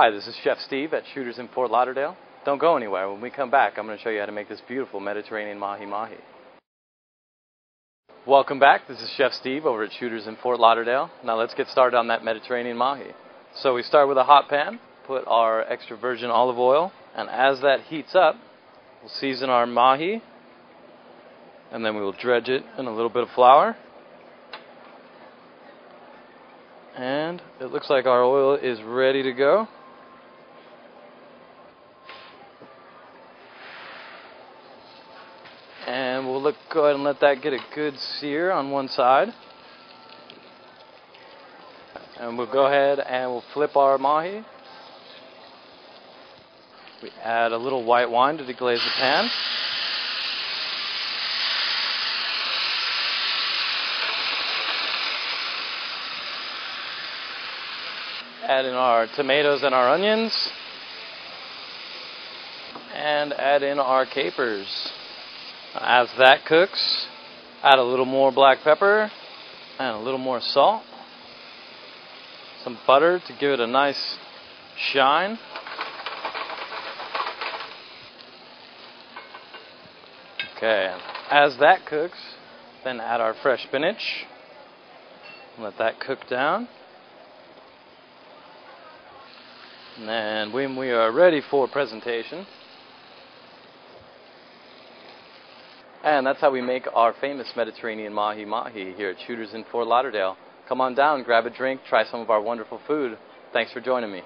Hi, this is Chef Steve at Shooters in Fort Lauderdale. Don't go anywhere. When we come back, I'm going to show you how to make this beautiful Mediterranean mahi mahi. Welcome back. This is Chef Steve over at Shooters in Fort Lauderdale. Now let's get started on that Mediterranean mahi. So we start with a hot pan, put our extra virgin olive oil, and as that heats up, we'll season our mahi, and then we will dredge it in a little bit of flour. And it looks like our oil is ready to go. And we'll look, go ahead and let that get a good sear on one side. And we'll go ahead and we'll flip our mahi. We add a little white wine to deglaze the pan. Add in our tomatoes and our onions. And add in our capers. As that cooks, add a little more black pepper and a little more salt. Some butter to give it a nice shine. Okay, as that cooks, then add our fresh spinach. Let that cook down. And then when we are ready for presentation, And that's how we make our famous Mediterranean mahi mahi here at Shooters in Fort Lauderdale. Come on down, grab a drink, try some of our wonderful food. Thanks for joining me.